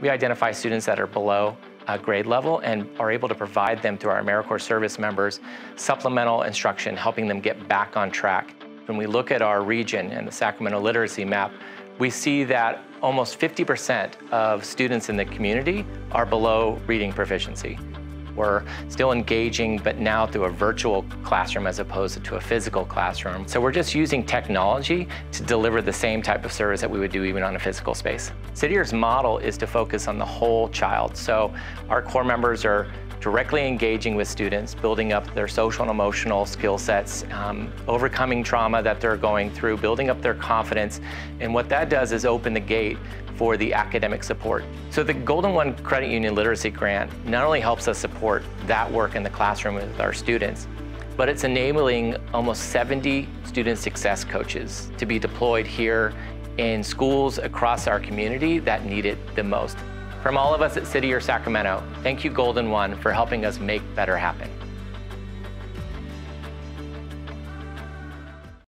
We identify students that are below uh, grade level and are able to provide them through our AmeriCorps service members supplemental instruction, helping them get back on track. When we look at our region and the Sacramento literacy map, we see that almost 50% of students in the community are below reading proficiency. We're still engaging, but now through a virtual classroom as opposed to a physical classroom. So we're just using technology to deliver the same type of service that we would do even on a physical space. City model is to focus on the whole child. So our corps members are directly engaging with students, building up their social and emotional skill sets, um, overcoming trauma that they're going through, building up their confidence. And what that does is open the gate for the academic support. So the Golden One Credit Union Literacy Grant not only helps us support that work in the classroom with our students, but it's enabling almost 70 student success coaches to be deployed here in schools across our community that need it the most. From all of us at City Year Sacramento, thank you Golden One for helping us make better happen.